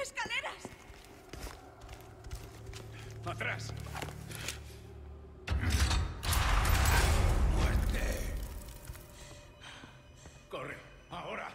¡Escaleras! ¡Atrás! ¡Muerte! ¡Corre! ¡Ahora!